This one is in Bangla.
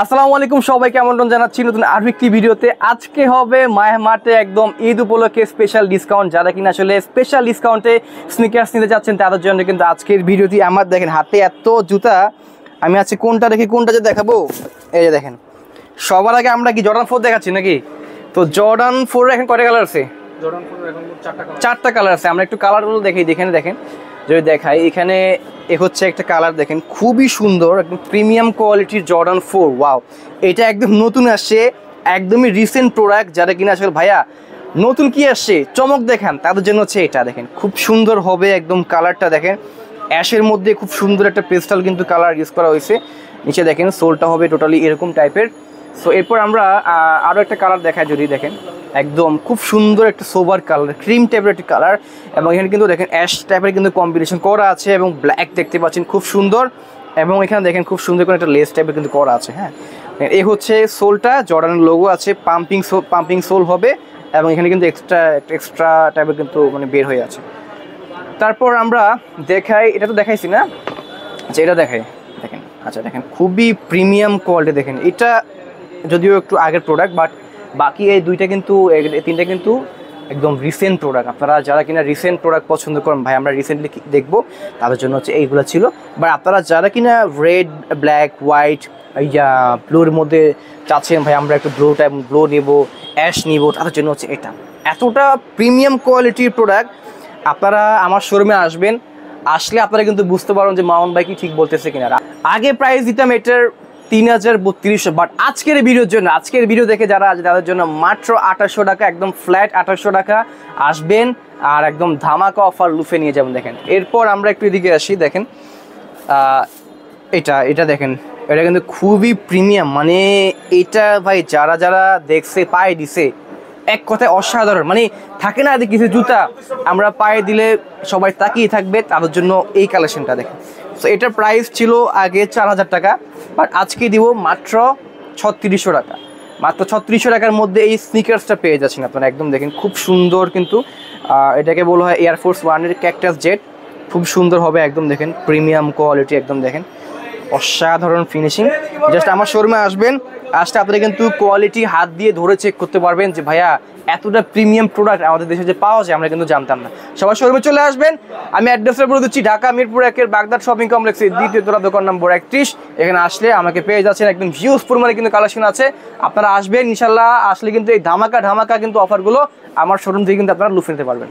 আসসালামু আলাইকুম সবাই কেমন জানাচ্ছি নতুন আরও একটি ভিডিওতে। আজকে হবে মার্টে একদম ঈদ উপলক্ষে স্পেশাল ডিসকাউন্ট যারা কিনা আসলে স্পেশাল ডিসকাউন্টে স্নিকার্স নিতে যাচ্ছেন তাদের জন্য কিন্তু আজকের ভিডিওটি আমার দেখেন হাতে এত জুতা। আমি আজকে কোনটা দেখি কোনটা যে দেখাবো? এই যে দেখেন। সবার আগে আমরা কি জর্ডান ফোর দেখাচ্ছি নাকি? তো জর্ডান ফোর এখন কয়টা কালার আছে? জর্ডান ফোর এখন চারটা কালার চারটা কালার আছে। আমরা একটু কালারগুলো দেখি এখানে দেখেন। যদি দেখাই এখানে এ হচ্ছে একটা কালার দেখেন, খুবই সুন্দর, একদম প্রিমিয়াম কোয়ালিটির জর্ডান ফোর, ওয়াও। এটা একদম নতুন আসছে, একদমই রিসেন্ট প্রোডাক্ট যারা কিনা আসলে ভাইয়া নতুন কি আসছে, চমক দেখান, তাদের জন্য হচ্ছে এটা দেখেন। খুব সুন্দর হবে একদম কালারটা দেখেন। অ্যাশের মধ্যে খুব সুন্দর একটা পেস্টাল কিন্তু কালার ইউজ করা হয়েছে। নিচে দেখেন, সোলটা হবে টোটালি এরকম টাইপের সো এরপর আমরা আরও একটা কালার দেখাই যদি দেখেন। একদম খুব সুন্দর একটা সোভার কালার ক্রিম টাইপের একটা কালার এবং এখানে কিন্তু দেখেন অ্যাশ টাইপের কিন্তু কম্বিনেশন করা আছে এবং ব্ল্যাক দেখতে পাচ্ছেন, খুব সুন্দর এবং এখানে দেখেন খুব সুন্দর করে একটা লেস টাইপের কিন্তু করা আছে হ্যাঁ। এ হচ্ছে সোলটা, জর্ডানের লোগো আছে পাম্পিং সোল পাম্পিং সোল হবে এবং এখানে কিন্তু এক্সট্রা এক্সট্রা টাইপের কিন্তু মানে বের হয়ে আছে। তারপর আমরা দেখাই, এটা তো দেখাইছি না? আচ্ছা এটা দেখাই, দেখেন আচ্ছা দেখেন, খুবই প্রিমিয়াম কোয়ালিটি দেখেন, এটা যদিও একটু আগের প্রোডাক্ট বাট বাকি এই দুইটা কিন্তু তিনটা কিন্তু একদম রিসেন্ট প্রোডাক্ট আপনারা যারা কিনা রিসেন্ট প্রোডাক্ট পছন্দ করেন, ভাই, আমরা রিসেন্টলি দেখব, তাদের জন্য হচ্ছে এইগুলো ছিল। বাট আপনারা যারা কিনা রেড ব্ল্যাক হোয়াইট এই ব্লুর মধ্যে চাচ্ছেন, ভাই, আমরা একটু ব্লু টাইপ ব্লু নেব অ্যাশ নিবো, তাদের জন্য হচ্ছে এটা। এতটা প্রিমিয়াম কোয়ালিটির প্রোডাক্ট আপনারা আমার শোরুমে আসবেন, আসলে আপনারা কিন্তু বুঝতে পারেন যে মাউন্ট বাইকই ঠিক বলতেছে কিনা। আগে প্রাইস দিতাম এটার তিন হাজার বত্রিশশো। বাট আজকের ভিডিওর জন্য, আজকের ভিডিও দেখে যারা আছে, তাদের জন্য মাত্র আঠাশশো টাকা, একদম ফ্ল্যাট আঠাশশো টাকা আসবেন আর একদম ধামাকা অফার লুফে নিয়ে যাবেন, দেখেন। এরপর আমরা একটু এদিকে আসি, দেখেন। এটা এটা দেখেন, এটা কিন্তু খুবই প্রিমিয়াম মানে এটা ভাই, যারা যারা দেখছে, পায়ে দিছে, এক কথায় অসাধারণ মানে থাকে না কিছু জুতা, আমরা পায়ে দিলে সবাই তাকিয়ে থাকবে, তাদের জন্য এই কালেকশনটা দেখেন। তো এটার প্রাইস ছিল আগে চার হাজার টাকা বাট আজকে দিব মাত্র ছত্রিশশো টাকা। মাত্র ছত্রিশশো টাকার মধ্যে এই স্নিকার্সটা পেয়ে যাচ্ছেন আপনারা। একদম দেখেন, খুব সুন্দর কিন্তু এটাকে বলা হয় এয়ারফোর্স ওয়ানের ক্যাকটাস জেট খুব সুন্দর হবে, একদম দেখেন প্রিমিয়াম কোয়ালিটি একদম দেখেন। অসাধারণ ফিনিশিং জাস্ট আমার শোরুমে আসবেন আসলে আপনারা কিন্তু কোয়ালিটি হাত দিয়ে ধরে চেক করতে পারবেন যে ভাইয়া এতটা প্রিমিয়াম প্রোডাক্ট আমাদের দেশে যে পাওয়া যায়, আমরা কিন্তু জানতাম না। সবাই শোরুমে চলে আসবেন। আমি অ্যাড্রেসের বলে দিচ্ছি, ঢাকা, মিরপুর একের বাগদাদ শপিং কমপ্লেক্সের দ্বিতীয় তোলা দোকান নম্বর একত্রিশ। এখানে আসলে আমাকে পেয়ে যাচ্ছেন একদম হিউজ পরিমাণে কিন্তু কালেকশন আছে। আপনারা আসবেন ইনশাল্লাহ আসলে কিন্তু এই ধামাকা ধামাকা কিন্তু অফারগুলো আমার শোরুম থেকে কিন্তু আপনারা লুফে নিতে পারবেন।